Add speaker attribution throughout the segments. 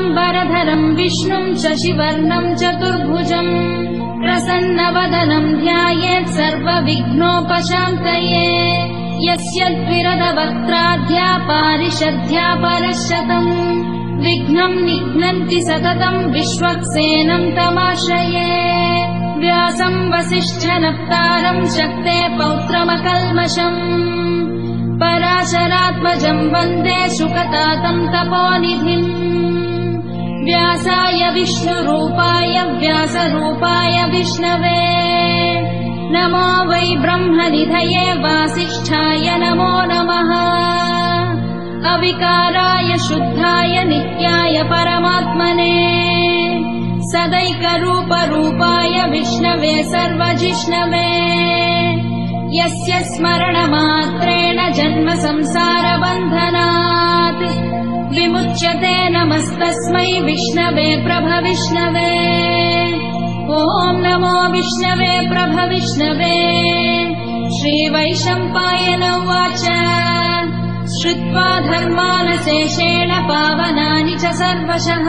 Speaker 1: शुक्लाम्बरधरम् विष्णुम् शशिवर्णम् चतुर्भुजम् प्रसन्नवदनम् ध्यायेत् सर्वविघ्नोपशान्तये। यस्य द्विरदवक्त्राध्या पारिषद्ध्या परशतम् विघ्नम् निघ्नन्ति सततम् विश्वक्सेनम् तमाश्रये। व्यासम् वसिष्ठनप्तारम् शक्ते पौत्रमकल्मषम्। पराशरात्मजम् वन्दे शुकतातम् तपोनिधिम् व्यासाय विष्णुरूपाय व्यासरूपाय विष्णवे। नमो वै ब्रह्मनिधये वासिष्ठाय नमो नमः। अविकाराय शुद्धाय नित्याय परमात्मने। सदैकरूपरूपाय विष्णवे सर्वजिष्णवे। यस्य स्मरणमात्रेण जन्म संसारबन्धनात् विमुच्यते नमस्तस्मै विष्णवे प्रभविष्णवे ॐ नमो विष्णवे प्रभविष्णवे श्रीवैशम्पायन उवाच श्रुत्वा धर्मानशेषेण पावनानि च सर्वशः।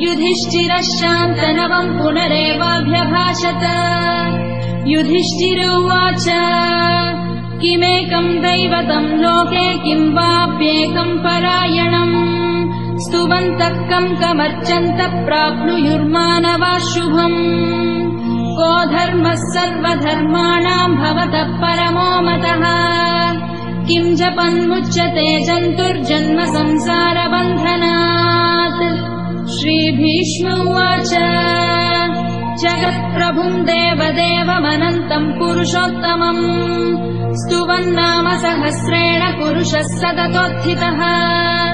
Speaker 1: युधिष्ठिरः शान्तनवम् पुनरेवाभ्यभाषत। युधिष्ठिर उवाच किमेकम् दैवतम् लोके किम् वाप्येकम् परायणम् स्तुवन्तः कम् प्राप्नुयुर्मानवा शुभम् को धर्मः सर्वधर्माणाम् भवतः परमो मतः। किम् जपन्मुच्यते जन्तुर्जन्म संसारबन्धनात्। श्रीभीष्म उवाच जगत्प्रभुम् देवदेवमनन्तम् पुरुषोत्तमम्। स्तुवन्नाम सहस्रेण पुरुषः सततोत्थितः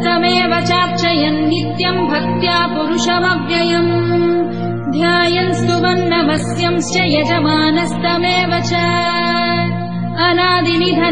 Speaker 1: तमेव चार्चयन् नित्यम् भक्त्या पुरुषमव्ययम्। ध्यायन् स्तुवन्नमस्यंश्च यजमानस्तमेव च। अनादिनिधन